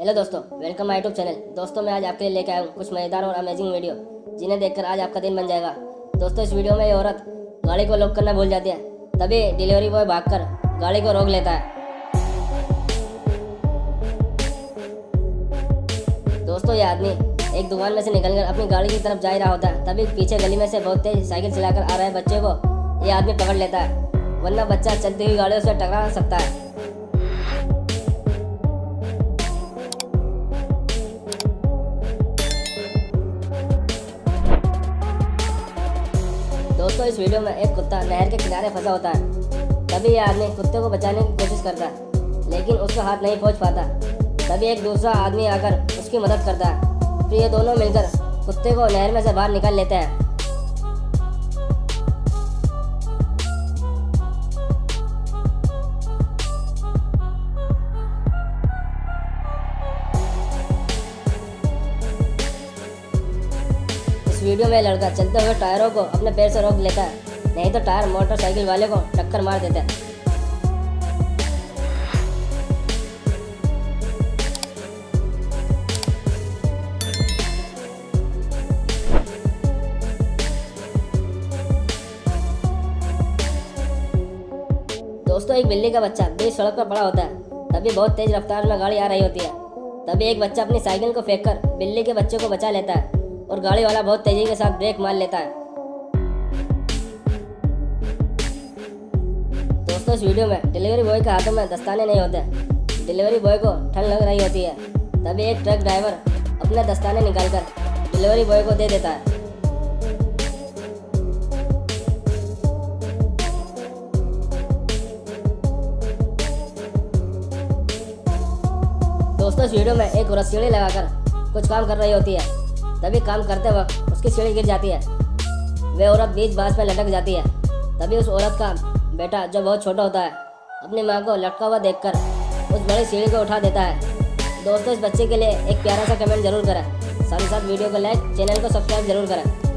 Hello दोस्तों welcome my YouTube channel दोस्तों, मैं आज आपके लिए लेके आया हूँ कुछ मज़ेदार और अमेजिंग वीडियो जिन्हें देखकर आज आपका दिन बन जाएगा। दोस्तों, इस वीडियो में ये औरत गाड़ी को लॉक करना भूल जाती है। तभी डिलीवरी बॉय भागकर गाड़ी को रोक लेता है। दोस्तों, ये आदमी एक दुकान में से निकलकर अपनी गाड़ी की तरफ़ जा रहा होता है। तभी पीछे गली में से बहुत तेज साइकिल चलाकर आ रहे बच्चे को ये आदमी पकड़ लेता है, वरना बच्चा चलती हुई गाड़ियों से टकरा सकता है। दोस्तों इस वीडियो में एक कुत्ता नहर के किनारे फंसा होता है। तभी यह आदमी कुत्ते को बचाने की कोशिश करता है, लेकिन उसका हाथ नहीं पहुँच पाता। तभी एक दूसरा आदमी आकर उसकी मदद करता है। फिर ये दोनों मिलकर कुत्ते को नहर में से बाहर निकाल लेते हैं। वीडियो में लड़का चलते हुए टायरों को अपने पैर से रोक लेता है। नहीं तो टायर मोटरसाइकिल वाले को टक्कर मार देता है। दोस्तों, एक बिल्ली का बच्चा बीच सड़क पर पड़ा होता है। तभी बहुत तेज रफ्तार में गाड़ी आ रही होती है। तभी एक बच्चा अपनी साइकिल को फेंककर बिल्ली के बच्चे को बचा लेता है। और गाड़ी वाला बहुत तेज़ी के साथ ब्रेक मार लेता है। दोस्तों, इस वीडियो में डिलीवरी बॉय के हाथों में दस्ताने नहीं होते। डिलीवरी बॉय को ठंड लग रही होती है। तभी एक ट्रक ड्राइवर अपने दस्ताने निकालकर डिलीवरी बॉय को दे देता है। दोस्तों, इस वीडियो में एक सीढ़ी लगाकर कुछ काम कर रही होती है। तभी काम करते वक्त उसकी सीढ़ी गिर जाती है। वह औरत बीच बाँस में लटक जाती है। तभी उस औरत का बेटा, जो बहुत छोटा होता है, अपनी माँ को लटका हुआ देखकर उस बड़ी सीढ़ी को उठा देता है। दोस्तों, इस बच्चे के लिए एक प्यारा सा कमेंट ज़रूर करें। साथ ही साथ वीडियो को लाइक चैनल को सब्सक्राइब ज़रूर करें।